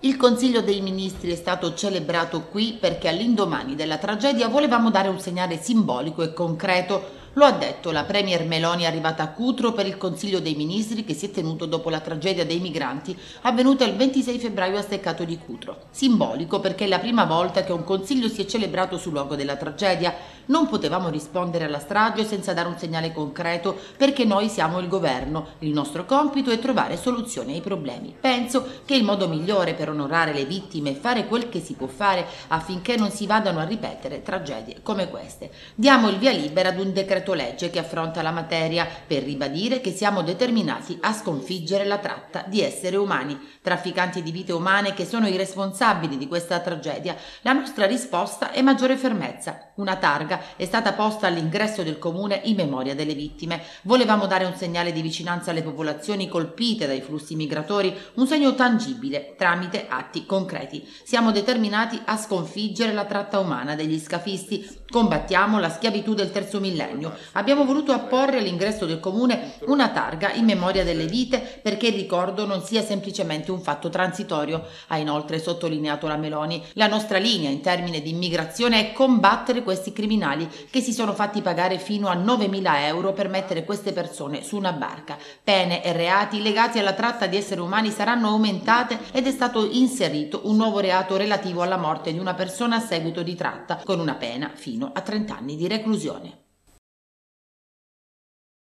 Il Consiglio dei Ministri è stato celebrato qui perché all'indomani della tragedia volevamo dare un segnale simbolico e concreto lo ha detto la Premier Meloni arrivata a Cutro per il Consiglio dei Ministri che si è tenuto dopo la tragedia dei migranti avvenuta il 26 febbraio a Steccato di Cutro. Simbolico perché è la prima volta che un Consiglio si è celebrato sul luogo della tragedia. Non potevamo rispondere alla strage senza dare un segnale concreto perché noi siamo il governo. Il nostro compito è trovare soluzioni ai problemi. Penso che il modo migliore per onorare le vittime è fare quel che si può fare affinché non si vadano a ripetere tragedie come queste. Diamo il via libera ad un decreto decreto legge che affronta la materia per ribadire che siamo determinati a sconfiggere la tratta di esseri umani, trafficanti di vite umane che sono i responsabili di questa tragedia. La nostra risposta è maggiore fermezza. Una targa è stata posta all'ingresso del comune in memoria delle vittime. Volevamo dare un segnale di vicinanza alle popolazioni colpite dai flussi migratori, un segno tangibile tramite atti concreti. Siamo determinati a sconfiggere la tratta umana degli scafisti. Combattiamo la schiavitù del terzo millennio abbiamo voluto apporre all'ingresso del comune una targa in memoria delle vite perché il ricordo non sia semplicemente un fatto transitorio, ha inoltre sottolineato la Meloni. La nostra linea in termini di immigrazione è combattere questi criminali che si sono fatti pagare fino a 9.000 euro per mettere queste persone su una barca. Pene e reati legati alla tratta di esseri umani saranno aumentate ed è stato inserito un nuovo reato relativo alla morte di una persona a seguito di tratta con una pena fino a 30 anni di reclusione.